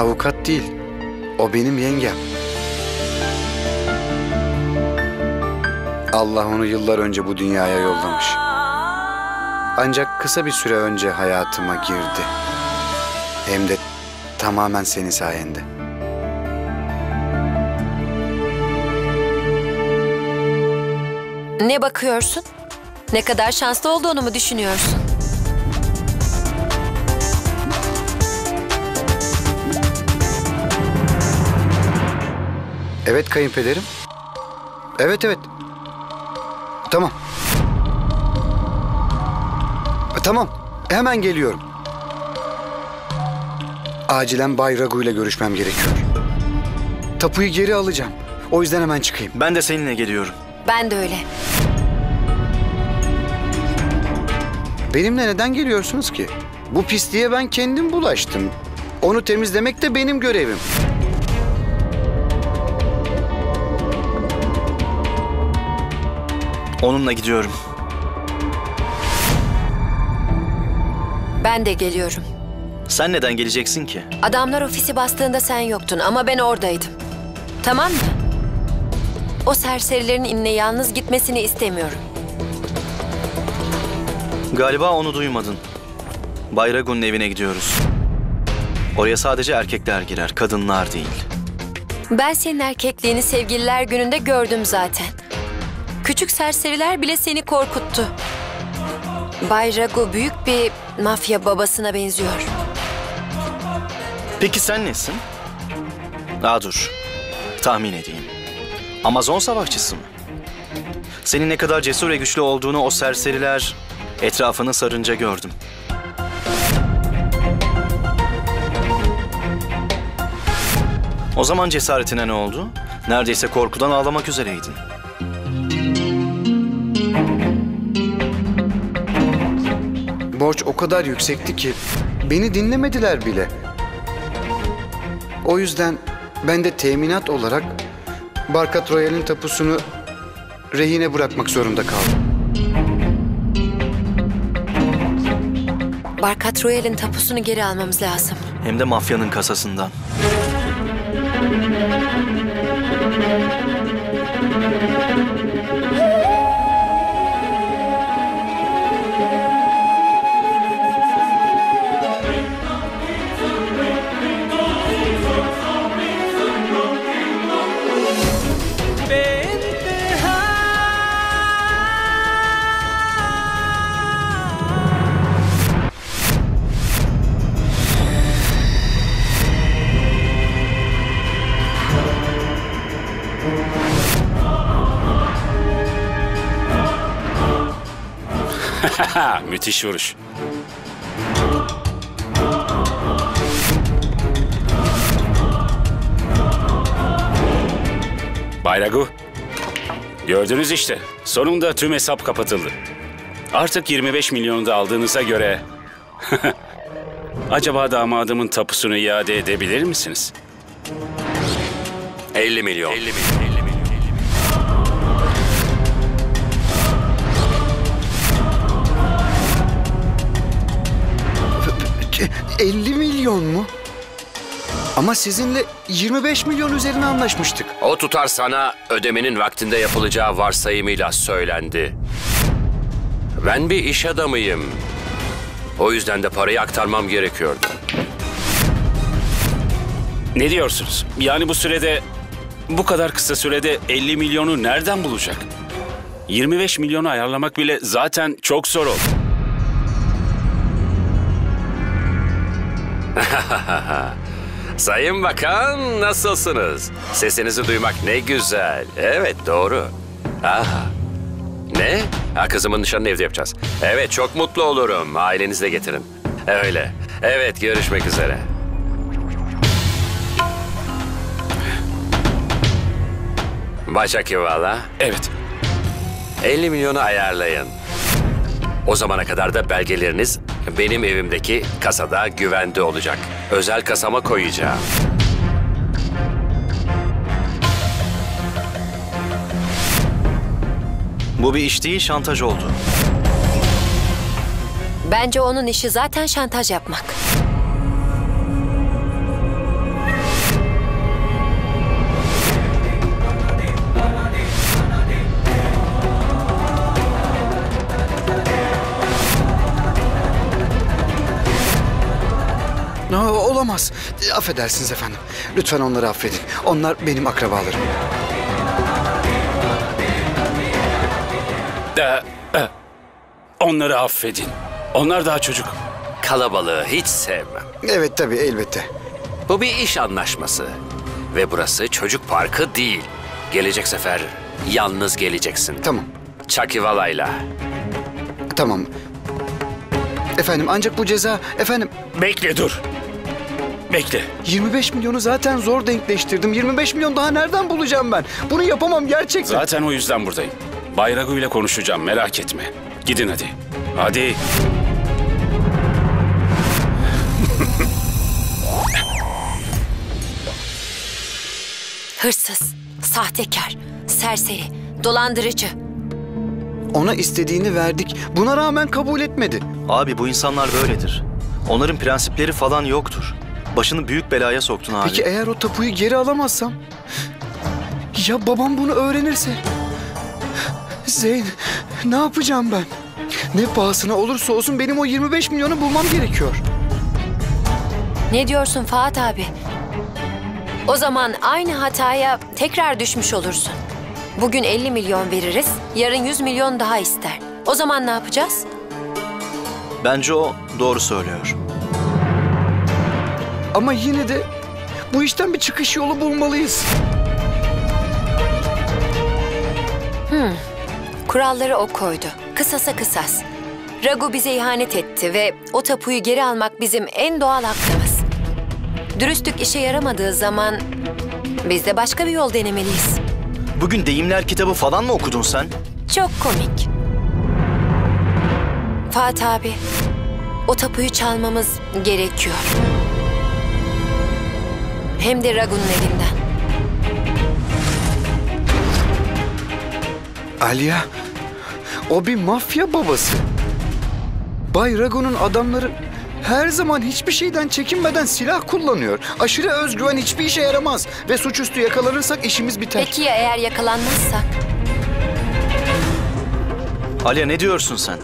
Avukat değil. O benim yengem. Allah onu yıllar önce bu dünyaya yollamış. Ancak kısa bir süre önce hayatıma girdi. Hem de tamamen senin sayende. Ne bakıyorsun? Ne kadar şanslı olduğunu mu düşünüyorsun? Evet kayınpederim. Evet evet. Tamam. Tamam. Hemen geliyorum. Acilen Bay Ragu ile görüşmem gerekiyor. Tapuyu geri alacağım. O yüzden hemen çıkayım. Ben de seninle geliyorum. Ben de öyle. Benimle neden geliyorsunuz ki? Bu pisliğe ben kendim bulaştım. Onu temizlemek de benim görevim. Onunla gidiyorum. Ben de geliyorum. Sen neden geleceksin ki? Adamlar ofisi bastığında sen yoktun ama ben oradaydım. Tamam mı? O serserilerin inine yalnız gitmesini istemiyorum. Galiba onu duymadın. Bayragun'un evine gidiyoruz. Oraya sadece erkekler girer, kadınlar değil. Ben senin erkekliğini sevgililer gününde gördüm zaten. Küçük serseriler bile seni korkuttu. Bay Rago büyük bir mafya babasına benziyor. Peki sen nesin? Aa dur. Tahmin edeyim. Amazon savaşçısı mı? Senin ne kadar cesur ve güçlü olduğunu o serseriler etrafını sarınca gördüm. O zaman cesaretine ne oldu? Neredeyse korkudan ağlamak üzereydin. Borç o kadar yüksekti ki beni dinlemediler bile. O yüzden ben de teminat olarak Barkat Royal'in tapusunu rehine bırakmak zorunda kaldım. Barkat Royal'in tapusunu geri almamız lazım. Hem de mafyanın kasasından. Müthiş vuruş. Bayragu. Gördünüz işte. Sonunda tüm hesap kapatıldı. Artık 25 milyonu da aldığınıza göre... Acaba damadımın tapusunu iade edebilir misiniz? 50 milyon. 50 milyon. 50 milyon. 50 milyon mu? Ama sizinle 25 milyon üzerine anlaşmıştık. O tutar sana ödemenin vaktinde yapılacağı varsayımıyla söylendi. Ben bir iş adamıyım. O yüzden de parayı aktarmam gerekiyordu. Ne diyorsunuz? Yani bu sürede, bu kadar kısa sürede 50 milyonu nereden bulacak? 25 milyonu ayarlamak bile zaten çok zor oldu. Sayın Bakan nasılsınız? Sesinizi duymak ne güzel. Evet doğru. Aha. Ne? Ha, kızımın nişanını evde yapacağız. Evet çok mutlu olurum. Ailenizi de getirin. Öyle. Evet görüşmek üzere. Başak valla. Evet. 50 milyonu ayarlayın. O zamana kadar da belgeleriniz benim evimdeki kasada güvende olacak. Özel kasama koyacağım. Bu bir iş değil, şantaj oldu. Bence onun işi zaten şantaj yapmak. Olmaz. E, Affedersiniz efendim. Lütfen onları affedin. Onlar benim akrabalarım. Ee, e, onları affedin. Onlar daha çocuk. Kalabalığı hiç sevmem. Evet tabii elbette. Bu bir iş anlaşması. Ve burası çocuk parkı değil. Gelecek sefer yalnız geleceksin. Tamam. Çakivala'yla. Tamam. Efendim ancak bu ceza efendim Bekle dur. Bekle. 25 milyonu zaten zor denkleştirdim. 25 milyon daha nereden bulacağım ben? Bunu yapamam gerçekten. Zaten o yüzden buradayım. Bayragu ile konuşacağım merak etme. Gidin hadi. Hadi. Hırsız, sahtekar, serseri, dolandırıcı. Ona istediğini verdik. Buna rağmen kabul etmedi. Abi bu insanlar böyledir. Onların prensipleri falan yoktur. Başını büyük belaya soktun abi. Peki eğer o tapuyu geri alamazsam? Ya babam bunu öğrenirse? Zeyn, ne yapacağım ben? Ne pahasına olursa olsun benim o 25 milyonu bulmam gerekiyor. Ne diyorsun Fuat abi? O zaman aynı hataya tekrar düşmüş olursun. Bugün 50 milyon veririz, yarın 100 milyon daha ister. O zaman ne yapacağız? Bence o doğru söylüyor. Ama yine de bu işten bir çıkış yolu bulmalıyız. Kuralları o koydu. Kısasa kısas. Ragu bize ihanet etti ve o tapuyu geri almak bizim en doğal hakkımız. Dürüstlük işe yaramadığı zaman biz de başka bir yol denemeliyiz. Bugün deyimler kitabı falan mı okudun sen? Çok komik. Fatih abi, o tapuyu çalmamız gerekiyor. Hem de Ragu'nun evinden. Aliya, o bir mafya babası. Bay Rago'nun adamları her zaman hiçbir şeyden çekinmeden silah kullanıyor. Aşırı özgüven hiçbir işe yaramaz ve suçüstü yakalanırsak işimiz biter. Peki ya eğer yakalanmazsak? Alya ne diyorsun sen?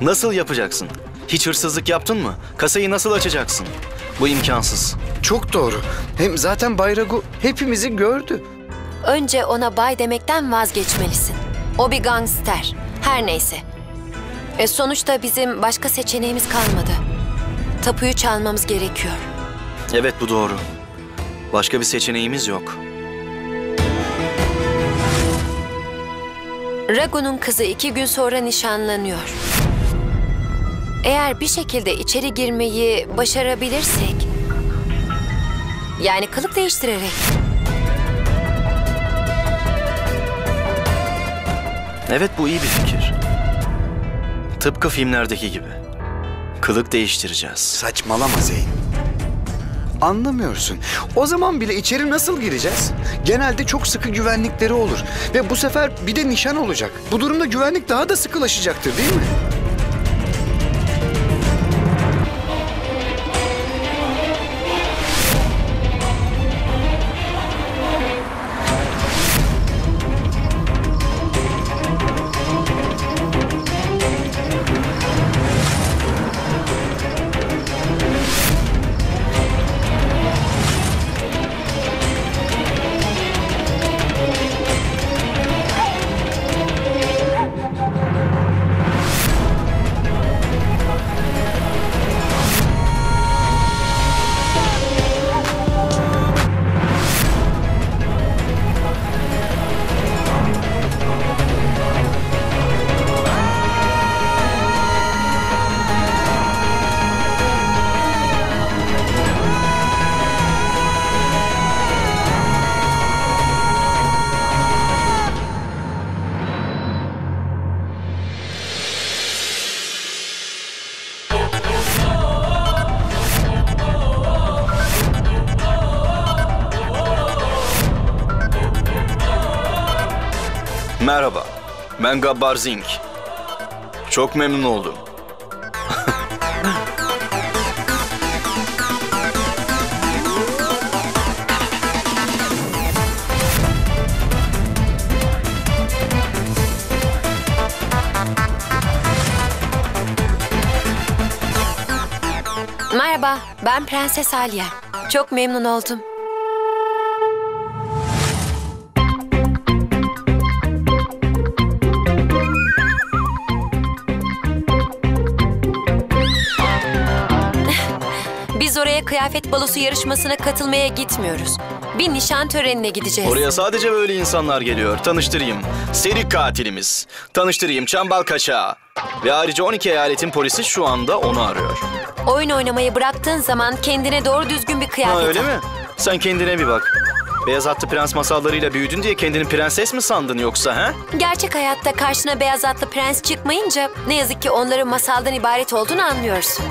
Nasıl yapacaksın? Hiç hırsızlık yaptın mı? Kasayı nasıl açacaksın? Bu imkansız. Çok doğru. Hem zaten Bay Rago hepimizi gördü. Önce ona bay demekten vazgeçmelisin. O bir gangster. Her neyse. E sonuçta bizim başka seçeneğimiz kalmadı. Tapuyu çalmamız gerekiyor. Evet bu doğru. Başka bir seçeneğimiz yok. Ragu'nun kızı iki gün sonra nişanlanıyor. Eğer bir şekilde içeri girmeyi başarabilirsek... Yani kılık değiştirerek. Evet bu iyi bir fikir. Tıpkı filmlerdeki gibi. Kılık değiştireceğiz. Saçmalama Zeyn. Anlamıyorsun. O zaman bile içeri nasıl gireceğiz? Genelde çok sıkı güvenlikleri olur. Ve bu sefer bir de nişan olacak. Bu durumda güvenlik daha da sıkılaşacaktır değil mi? Ben Gabbar Zing. Çok memnun oldum. Merhaba ben Prenses Alya. Çok memnun oldum. Biz oraya kıyafet balosu yarışmasına katılmaya gitmiyoruz. Bir nişan törenine gideceğiz. Oraya sadece böyle insanlar geliyor. Tanıştırayım. Seri katilimiz. Tanıştırayım Çambal Kaçağı. Ve ayrıca 12 eyaletin polisi şu anda onu arıyor. Oyun oynamayı bıraktığın zaman kendine doğru düzgün bir kıyafet Ha öyle al. mi? Sen kendine bir bak. Beyaz atlı prens masallarıyla büyüdün diye kendini prenses mi sandın yoksa ha? Gerçek hayatta karşına beyaz atlı prens çıkmayınca ne yazık ki onların masaldan ibaret olduğunu anlıyorsun.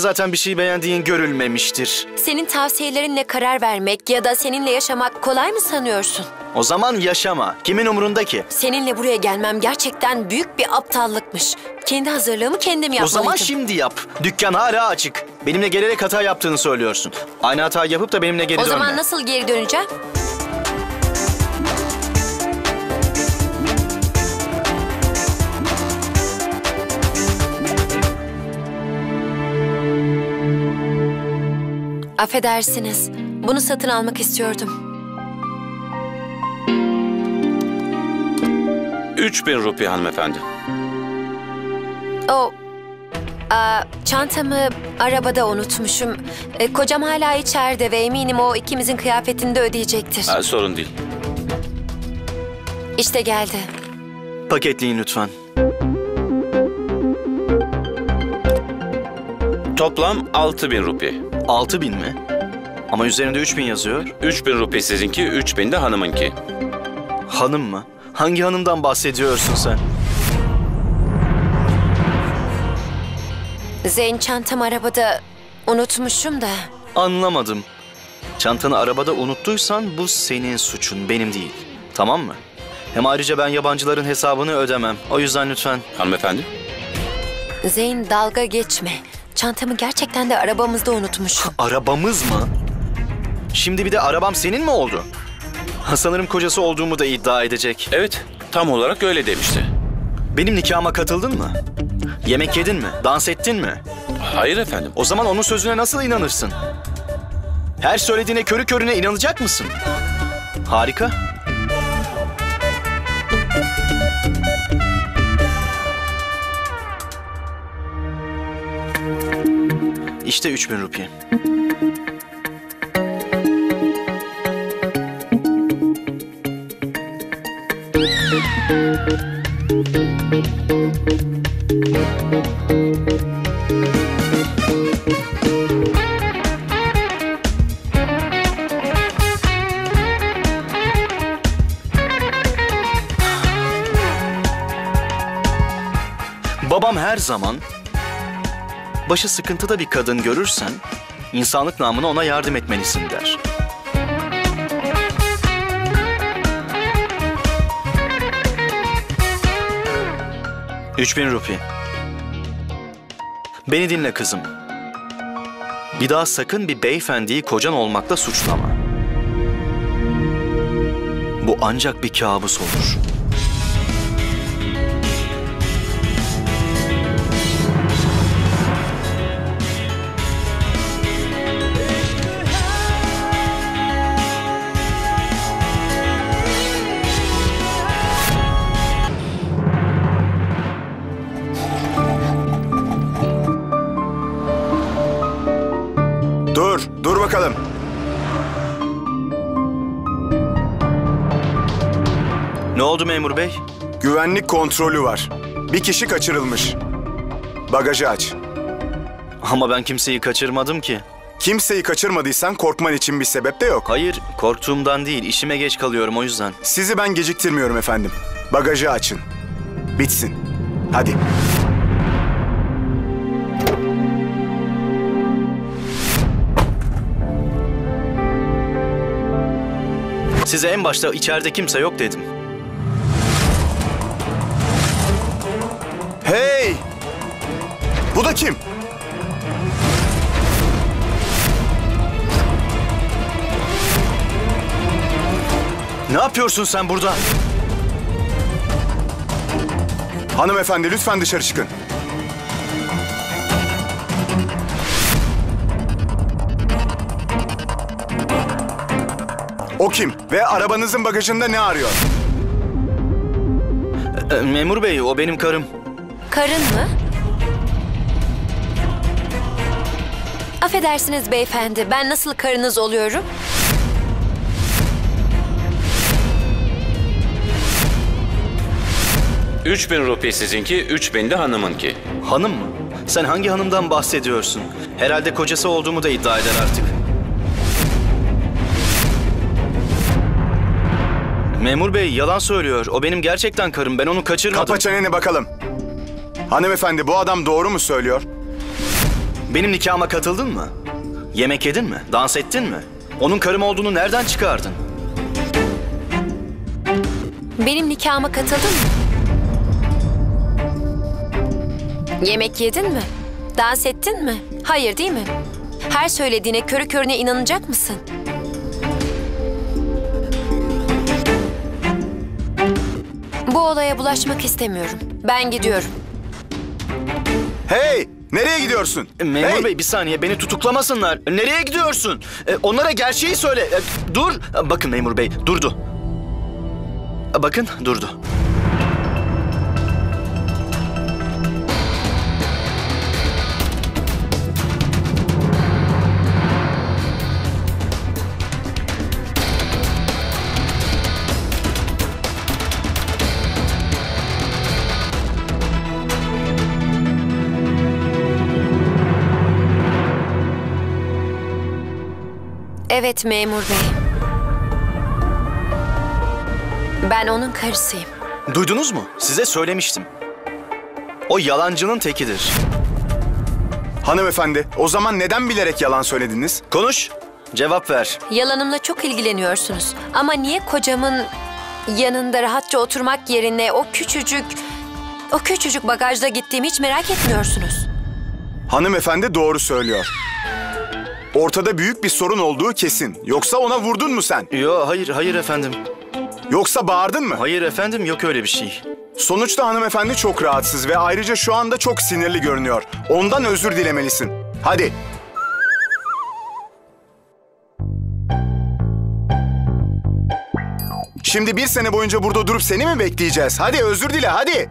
Zaten bir şey beğendiğin görülmemiştir. Senin tavsiyelerinle karar vermek ya da seninle yaşamak kolay mı sanıyorsun? O zaman yaşama. Kimin umurunda ki? Seninle buraya gelmem gerçekten büyük bir aptallıkmış. Kendi hazırlığımı kendim O yapmalıydım. zaman şimdi yap. Dükkan hala açık. Benimle gelerek hata yaptığını söylüyorsun. Aynı hata yapıp da benimle geri O dönme. zaman nasıl geri döneceğim? Affedersiniz. Bunu satın almak istiyordum. 3000 rupi hanımefendi. O aa, çantamı arabada unutmuşum. E, kocam hala içeride ve eminim o ikimizin kıyafetini de ödeyecektir. Ha, sorun değil. İşte geldi. Paketleyin lütfen. Toplam 6000 rupi. 6000 mi? Ama üzerinde 3000 yazıyor. 3000 rupi sizinki, 3000 de hanımınki. Hanım mı? Hangi hanımdan bahsediyorsun sen? Zeyn çantam arabada unutmuşum da. Anlamadım. Çantanı arabada unuttuysan bu senin suçun, benim değil. Tamam mı? Hem ayrıca ben yabancıların hesabını ödemem. O yüzden lütfen. Hanımefendi? Zeyn dalga geçme. Çantamı gerçekten de arabamızda unutmuşum. Arabamız mı? Şimdi bir de arabam senin mi oldu? Ha, Sanırım kocası olduğumu da iddia edecek. Evet, tam olarak öyle demişti. Benim nikahıma katıldın mı? Yemek yedin mi? Dans ettin mi? Hayır efendim. O zaman onun sözüne nasıl inanırsın? Her söylediğine körü körüne inanacak mısın? Harika. İşte 3000 rupi. Babam her zaman başı sıkıntıda bir kadın görürsen insanlık namına ona yardım etmelisin der. Üç bin rupi. Beni dinle kızım. Bir daha sakın bir beyefendiyi kocan olmakla suçlama. Bu ancak bir kabus olur. Oldu memur bey? Güvenlik kontrolü var. Bir kişi kaçırılmış. Bagajı aç. Ama ben kimseyi kaçırmadım ki. Kimseyi kaçırmadıysan korkman için bir sebep de yok. Hayır, korktuğumdan değil. İşime geç kalıyorum o yüzden. Sizi ben geciktirmiyorum efendim. Bagajı açın. Bitsin. Hadi. Size en başta içeride kimse yok dedim. Hey! Bu da kim? Ne yapıyorsun sen burada? Hanımefendi lütfen dışarı çıkın. O kim? Ve arabanızın bagajında ne arıyor? Memur bey, o benim karım. Karın mı? Affedersiniz beyefendi, ben nasıl karınız oluyorum? Üç bin rupi sizinki, üç bin de hanımınki. Hanım mı? Sen hangi hanımdan bahsediyorsun? Herhalde kocası olduğumu da iddia eder artık. Memur bey yalan söylüyor. O benim gerçekten karım. Ben onu kaçırmadım. Kapa çeneni bakalım. Hanımefendi bu adam doğru mu söylüyor? Benim nikahıma katıldın mı? Yemek yedin mi? Dans ettin mi? Onun karım olduğunu nereden çıkardın? Benim nikahıma katıldın mı? Yemek yedin mi? Dans ettin mi? Hayır değil mi? Her söylediğine körü körüne inanacak mısın? Bu olaya bulaşmak istemiyorum. Ben gidiyorum. Hey! Nereye gidiyorsun? E, Memur hey! bey bir saniye beni tutuklamasınlar. Nereye gidiyorsun? E, onlara gerçeği söyle. E, dur. Bakın memur bey durdu. Bakın durdu. Evet memur bey. Ben onun karısıyım. Duydunuz mu? Size söylemiştim. O yalancının tekidir. Hanımefendi o zaman neden bilerek yalan söylediniz? Konuş. Cevap ver. Yalanımla çok ilgileniyorsunuz. Ama niye kocamın yanında rahatça oturmak yerine o küçücük o küçücük bagajda gittiğimi hiç merak etmiyorsunuz? Hanımefendi doğru söylüyor. Ortada büyük bir sorun olduğu kesin. Yoksa ona vurdun mu sen? Yo hayır hayır efendim. Yoksa bağırdın mı? Hayır efendim yok öyle bir şey. Sonuçta hanımefendi çok rahatsız ve ayrıca şu anda çok sinirli görünüyor. Ondan özür dilemelisin. Hadi. Şimdi bir sene boyunca burada durup seni mi bekleyeceğiz? Hadi özür dile hadi.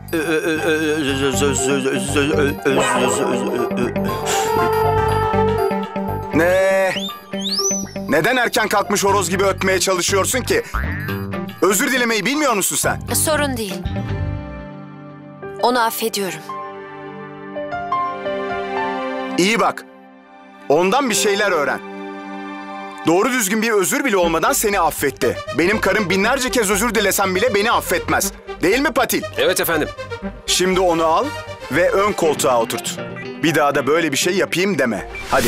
Ne? Neden erken kalkmış horoz gibi ötmeye çalışıyorsun ki? Özür dilemeyi bilmiyor musun sen? Sorun değil. Onu affediyorum. İyi bak. Ondan bir şeyler öğren. Doğru düzgün bir özür bile olmadan seni affetti. Benim karım binlerce kez özür dilesem bile beni affetmez. Değil mi Patil? Evet efendim. Şimdi onu al ve ön koltuğa oturt. Bir daha da böyle bir şey yapayım deme. Hadi.